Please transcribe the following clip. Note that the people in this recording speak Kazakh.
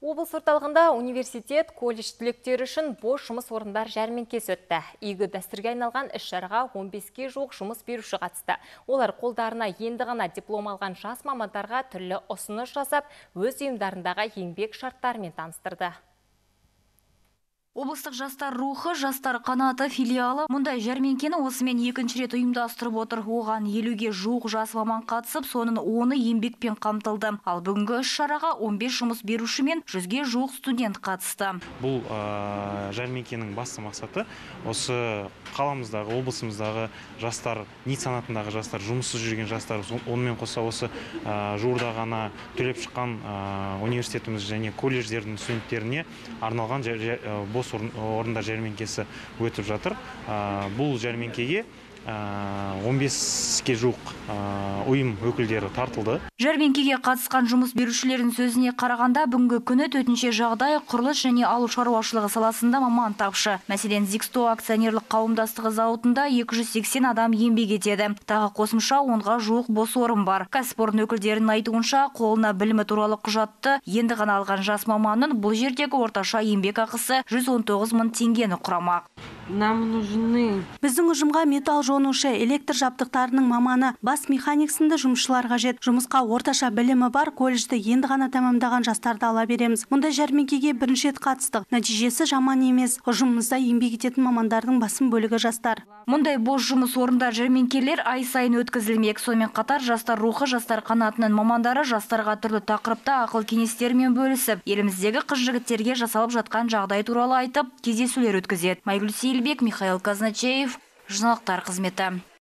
Облыс орталығында университет, колледж түлектері үшін бос жұмыс орындар жәрмеңкесі өтті. Игі дәстүрге айналған іс-шараға 15-ке жуық жұмыс беруші қатысты. Олар қолдарына енді ғана диплом алған жас мамандарға түрлі ұсыныс жасап, өз ұйымдарындағы еңбек шарттарымен таныстырды. Облыстық жастар рухы, жастар қанаты филиалы мұндай жәрмеңкені осымен екінші рет ұйымдастырып отыр. Оған елуге жуық жас маман қатысып, соның оны еңбекпен қамтылды. Ал бүгінгі іс шараға 15 жұмыс беруші мен жүзге жуық студент қатысты. Бұл жәрмеңкенің басты мақсаты осы қаламыздағы, облысымыздағы жастар, нит санатындағы жастар, жұмыссыз жүрген жастар, онымен қоса осы жуырда ғана төлеп шыққан университетіміз және колледждердің студенттеріне арналған бос орындар жәрмеңкесі өтіп жатыр. Бұл жәрмеңкеге 15-ке жуық ұйым өкілдері тартылды. Жәрмеңкеге қатысқан жұмыс берушілердің сөзіне қарағанда бүгінгі күні төтенше жағдай құрылыс және ауыл шаруашылығы саласында маман тапшы. Мәселен, Зиксто акционерлік қауымдастығы зауытында 280 адам еңбек етеді. Тағы қосымша онға жуық бос орын бар. Кәсіпорын өкілдерінің айтуынша, қолына білімі туралы құжатты енді ғана алған жас маманның бұл жердегі орташа еңбек ақысы 119 мың теңгені құрамақ. Нам нужны. Ұжымға металл жонушы, электр жабдықтарының маманы, бас механик сынды жұмысшылар қажет. Жұмысқа орташа білімі бар колледжді енді ғана тәмамдаған жастарды ала береміз. Мұндай жәрмеңкеге бірінші рет қатыстық. Нәтижесі жаман емес. Ұжымымызда еңбек ететін мамандардың басым бөлігі жастар. Мұндай бос жұмыс орындар жәрмеңкелер ай сайын өткізілмек. Сонымен қатар жастар рухы, жастар қанатының мамандары жастарға түрлі тақырыпта ақыл кеңестермен бөлісіп, еліміздегі қыз жігіттерге жасалып жатқан жағдай туралы айтып, кездесулер өткізеді. Майгүл Сейілбек, Михаил Казначеев, жаңалықтар қызметі.